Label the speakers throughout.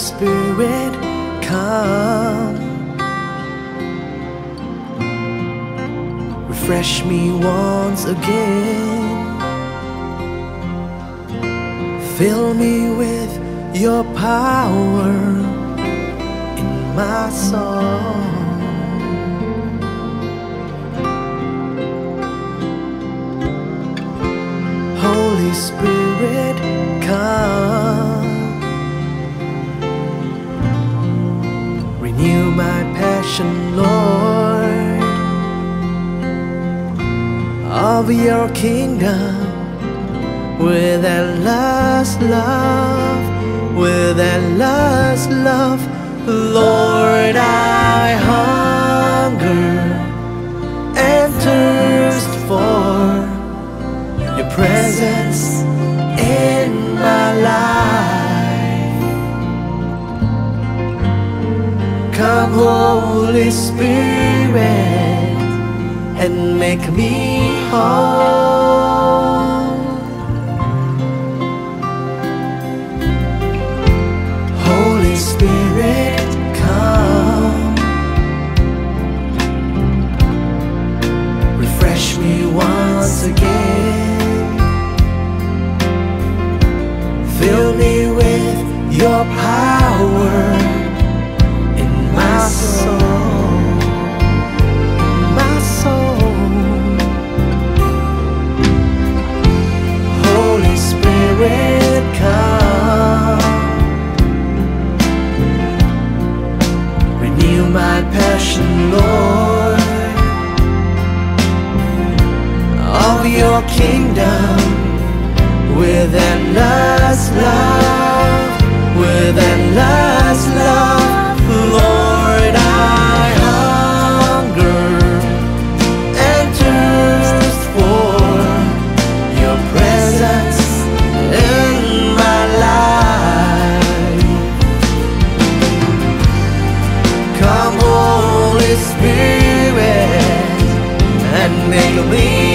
Speaker 1: Spirit, come. Refresh me once again. Fill me with your power of your kingdom with last love, with last love, Lord, I hunger and thirst for your presence in my life. Come, Holy Spirit, and make me Holy Spirit, come. Refresh me once again. Fill me with your power kingdom with last love, with last love, Lord, I hunger and thirst for your presence in my life. Come, Holy Spirit, and make me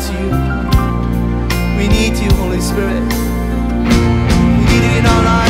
Speaker 1: to you. We need you, Holy Spirit. We need you in our lives,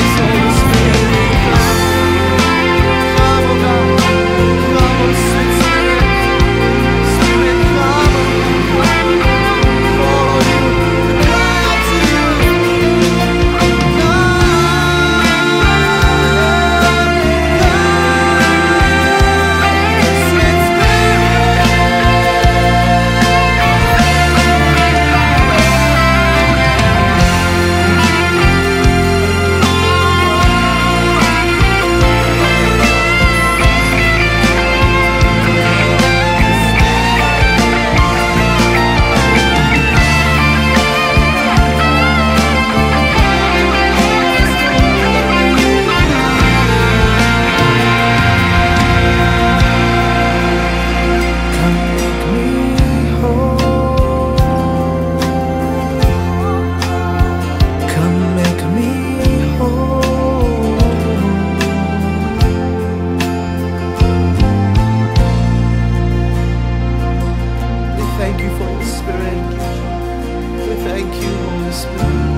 Speaker 1: whisper.